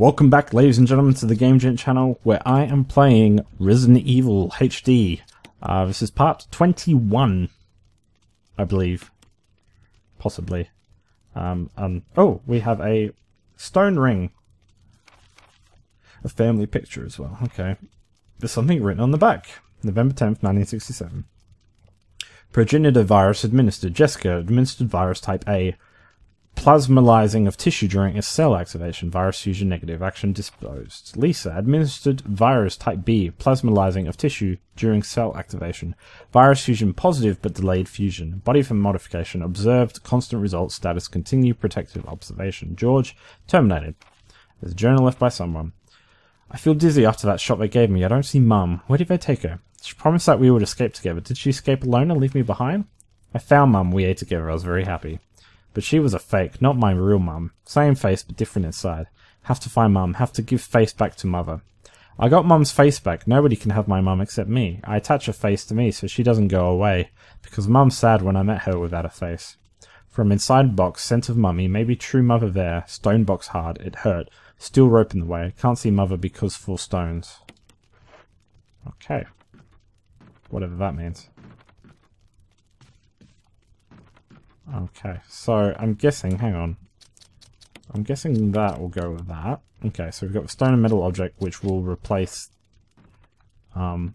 Welcome back, ladies and gentlemen, to the Game Gent channel, where I am playing Resident Evil HD. Uh, this is part 21, I believe. Possibly. Um, um, oh, we have a stone ring. A family picture as well. Okay. There's something written on the back. November 10th, 1967. Progenitor virus administered. Jessica administered virus type A. Plasmalizing of tissue during a cell activation. Virus fusion negative. Action disposed. Lisa administered virus type B. Plasmalizing of tissue during cell activation. Virus fusion positive but delayed fusion. Body for modification. Observed constant results. Status continue. Protective observation. George terminated. There's a journal left by someone. I feel dizzy after that shot they gave me. I don't see Mum. Where did they take her? She promised that we would escape together. Did she escape alone and leave me behind? I found Mum. We ate together. I was very happy. But she was a fake, not my real mum. Same face, but different inside. Have to find mum. Have to give face back to mother. I got mum's face back. Nobody can have my mum except me. I attach a face to me so she doesn't go away. Because mum's sad when I met her without a face. From inside box, scent of mummy, maybe true mother there. Stone box hard. It hurt. Steel rope in the way. Can't see mother because full stones. Okay. Whatever that means. Okay, so I'm guessing, hang on. I'm guessing that will go with that. Okay, so we've got the stone and metal object, which will replace um,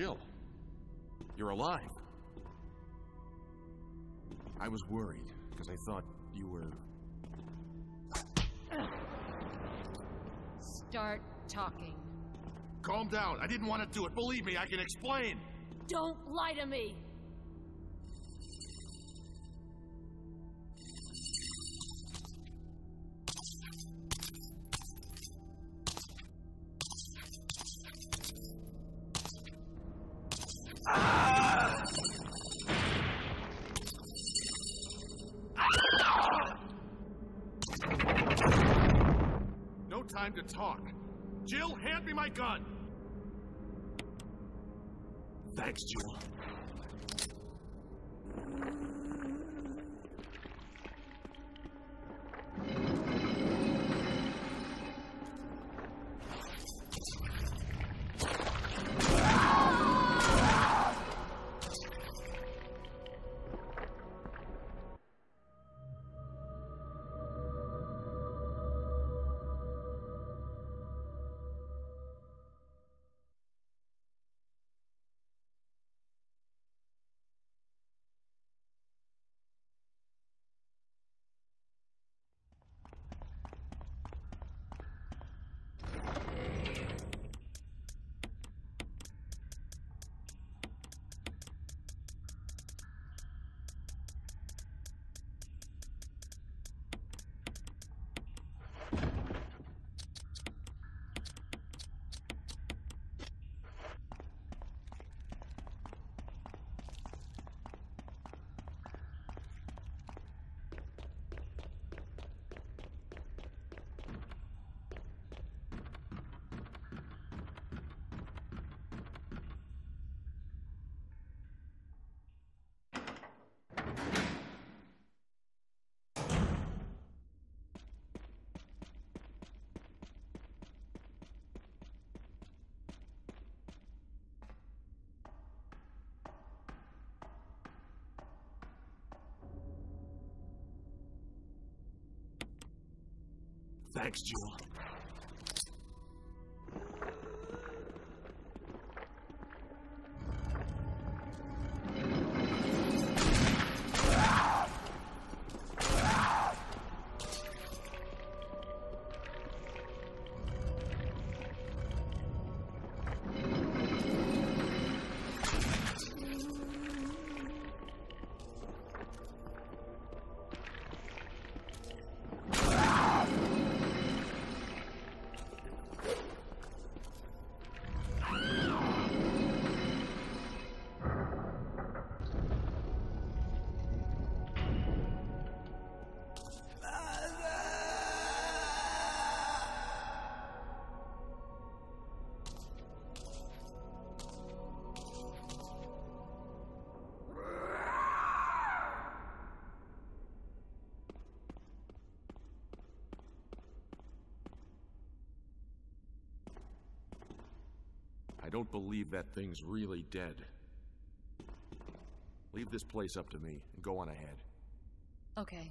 Jill, you're alive. I was worried, because I thought you were. Start talking. Calm down. I didn't want to do it. Believe me, I can explain. Don't lie to me! To talk. Jill, hand me my gun. Thanks, Jill. Thanks, Jill. I don't believe that thing's really dead. Leave this place up to me and go on ahead. Okay.